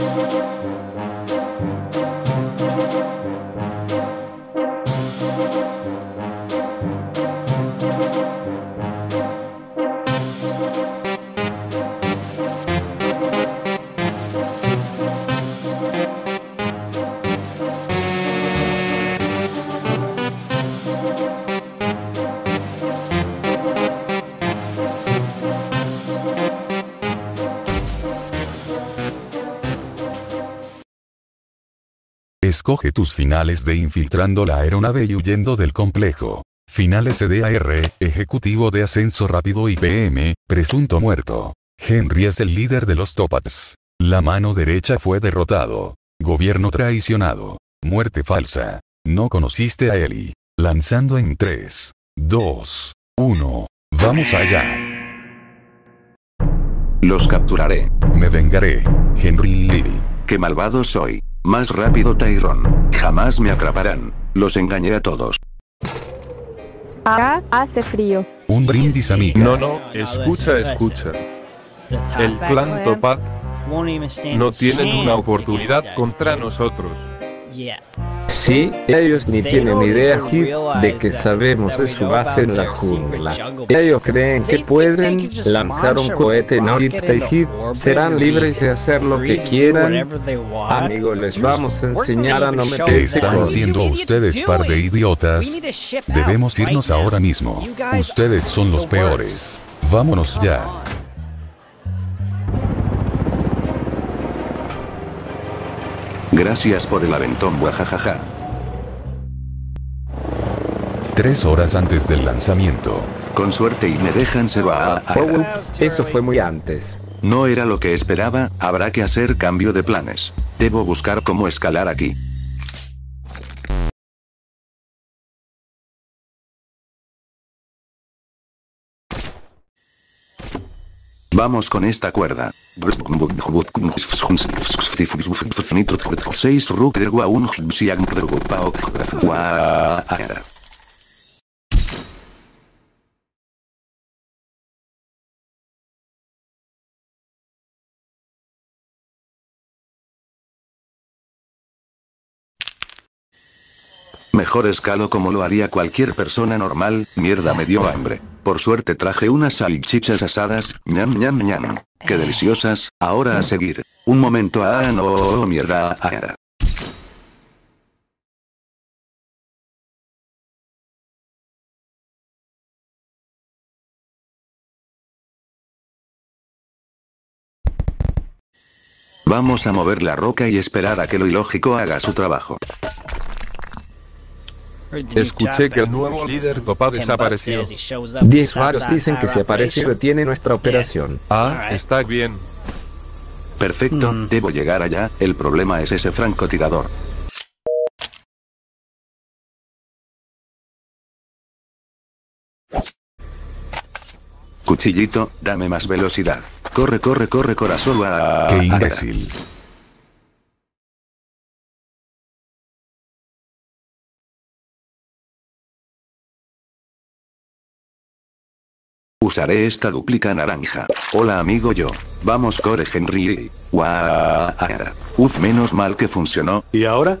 Müzik Escoge tus finales de infiltrando la aeronave y huyendo del complejo. Finales CDAR, Ejecutivo de Ascenso Rápido IPM, presunto muerto. Henry es el líder de los Topats. La mano derecha fue derrotado. Gobierno traicionado. Muerte falsa. No conociste a Eli. Lanzando en 3, 2, 1. Vamos allá. Los capturaré. Me vengaré. Henry Levy. Qué malvado soy. Más rápido Tyrone. Jamás me atraparán. Los engañé a todos. Acá hace frío. Un brindis amiga. No, no, escucha, escucha. El clan Topat no tienen una oportunidad contra nosotros. Sí, ellos ni tienen idea Hit, de que sabemos de su base en la jungla. Ellos creen que pueden lanzar un cohete no y Hit, serán libres de hacer lo que quieran. Amigos, les vamos a enseñar a no ¿Qué meterse están haciendo ustedes par de idiotas? Debemos irnos ahora mismo. Ustedes son los peores. Vámonos ya. Gracias por el aventón, buajajaja. Tres horas antes del lanzamiento. Con suerte y me dejan se va a... Oh, ups, eso fue muy antes. No era lo que esperaba, habrá que hacer cambio de planes. Debo buscar cómo escalar aquí. Vamos con esta cuerda. 6 Mejor escalo como lo haría cualquier persona normal, mierda me dio hambre. Por suerte traje unas salchichas asadas, ñam ñam ñam. Qué deliciosas, ahora a seguir. Un momento, ah no, oh, mierda, ah. Vamos a mover la roca y esperar a que lo ilógico haga su trabajo. Escuché que el nuevo líder Topat desapareció. Diez varos dicen que si aparece retiene nuestra operación. Ah, está bien. Perfecto, debo llegar allá, el problema es ese francotirador. Cuchillito, dame más velocidad. Corre, corre, corre, corazón. ah, ¡Qué ah, imbécil! Usaré esta duplica naranja. Hola amigo yo. Vamos core Henry. Uf, menos mal que funcionó. ¿Y ahora?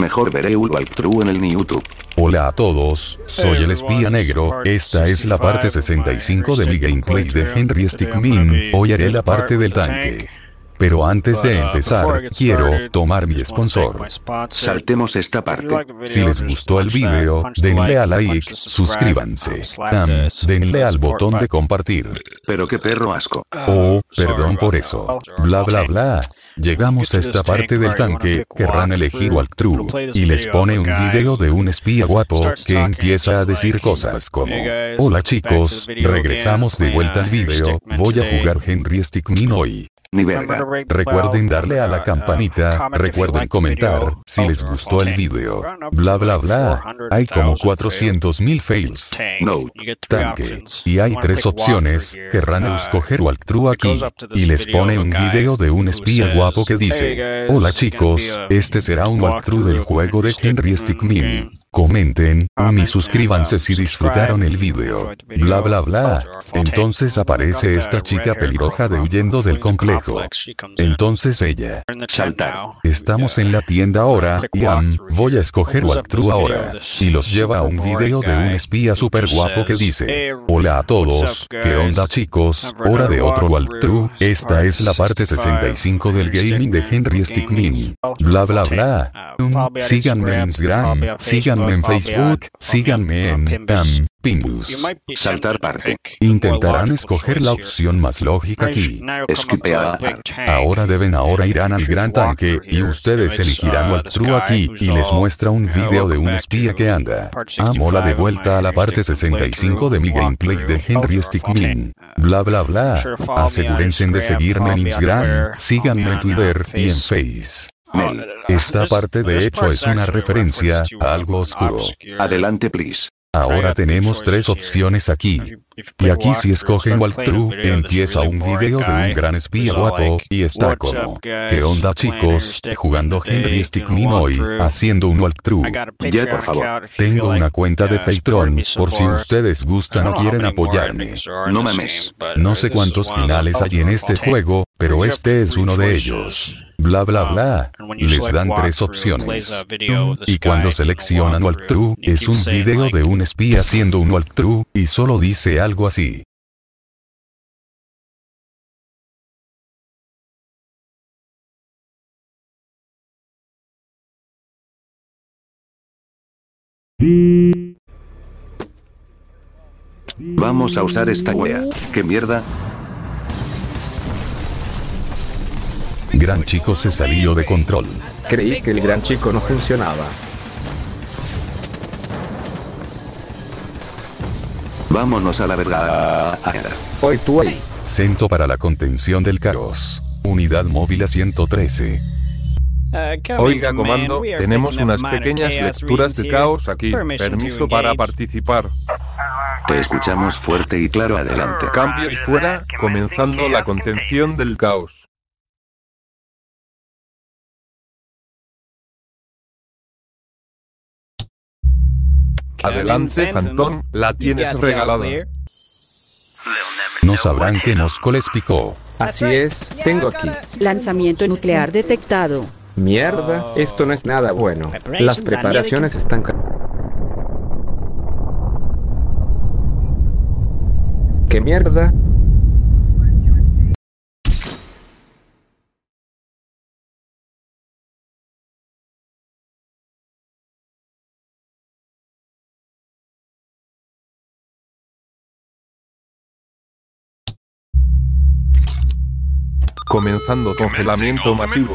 Mejor veré un walkthrough en el YouTube. Hola a todos, soy el espía negro, esta es la parte 65 de mi gameplay de Henry Stickmin, hoy haré la parte del tanque. Pero antes de empezar, quiero tomar mi sponsor. Saltemos esta parte. Si les gustó el video, denle a like, suscríbanse. denle al botón de compartir. Pero qué perro asco. Oh, perdón por eso. Bla bla bla. Llegamos a esta parte del tanque, querrán elegir walkthrough, y les pone un video de un espía guapo que empieza a decir cosas como Hola chicos, regresamos de vuelta al video, voy a jugar Henry Stickmin hoy. Ni verga. Recuerden darle a la campanita, recuerden comentar si les gustó el video. Bla bla bla. Hay como 400.000 fails. No. Tanque. Y hay tres opciones. Querrán escoger walkthrough aquí. Y les pone un video de un espía guapo que dice, Hola chicos, este será un walkthrough del juego de Henry Stickmin. Comenten, y suscríbanse si disfrutaron el video. Bla bla bla. Entonces aparece esta chica pelirroja de huyendo del complejo. Entonces ella. Saltar. Estamos en la tienda ahora, y voy a escoger walkthrough ahora. Y los lleva a un video de un espía super guapo que dice, Hola a todos, ¿qué onda chicos? Hora de otro walkthrough. Esta es la parte 65 del gaming de Henry Stickmin. Bla bla bla. síganme en Instagram, síganme en Facebook, síganme en um, Pimbus. Saltar parte. Intentarán escoger la opción más lógica aquí. Esquipear. Ahora deben ahora irán al gran tanque y ustedes elegirán walkthrough aquí y les muestra un video de un espía que anda. Amola de vuelta a la parte 65 de mi gameplay de Henry Stickmin. Bla bla bla. Asegúrense de seguirme en Instagram, síganme en Twitter y en Face. Esta parte de hecho es una referencia a algo oscuro. Adelante, please. Ahora tenemos tres opciones aquí. Y aquí si escogen walkthrough, empieza un video de un gran espía guapo, y está como, ¿qué onda chicos? Jugando Henry Stickmin hoy, haciendo un walkthrough. Ya por favor. Tengo una cuenta de Patreon, por si ustedes gustan o quieren apoyarme. No mames. No sé cuántos finales hay en este juego, pero este es uno de ellos bla bla bla. Les dan tres opciones. Y cuando seleccionan walkthrough, es un video de un espía haciendo un walkthrough, y solo dice algo así. Vamos a usar esta wea. ¿Qué mierda? Gran Chico se salió de control. Creí que el Gran Chico no funcionaba. Vámonos a la verga. Hoy tú ahí. Centro para la contención del caos. Unidad móvil a 113. Oiga, comando, tenemos unas pequeñas lecturas de caos aquí. Permiso para participar. Te escuchamos fuerte y claro adelante. Cambio y fuera, comenzando la contención del caos. Adelante, Fantón, la tienes regalada. No sabrán que Mosco les picó. Así es, tengo aquí. Lanzamiento nuclear detectado. Mierda, esto no es nada bueno. Las preparaciones están... ¿Qué mierda? Comenzando congelamiento masivo.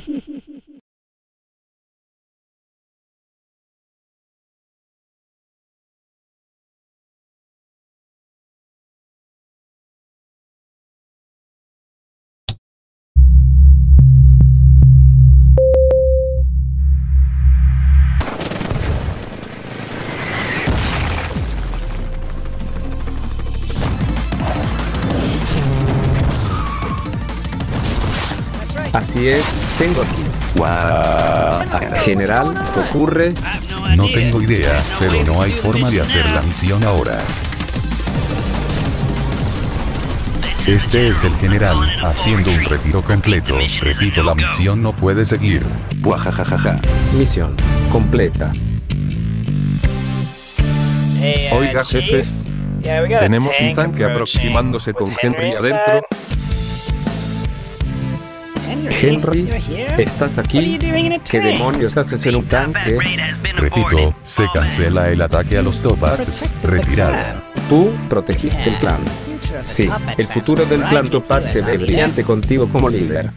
Así es, tengo aquí. General, ocurre? No tengo idea, pero no hay forma de hacer la misión ahora. Este es el general, haciendo un retiro completo. Repito, la misión no puede seguir. Buajajajaja. Misión completa. Oiga, jefe. Tenemos un tanque aproximándose con Henry adentro. Henry, ¿estás aquí? ¿Qué demonios haces en un tanque? Repito, se cancela el ataque a los Topats. Retirado. Tú protegiste el clan. Sí, el futuro del clan Topaz se ve brillante contigo como líder.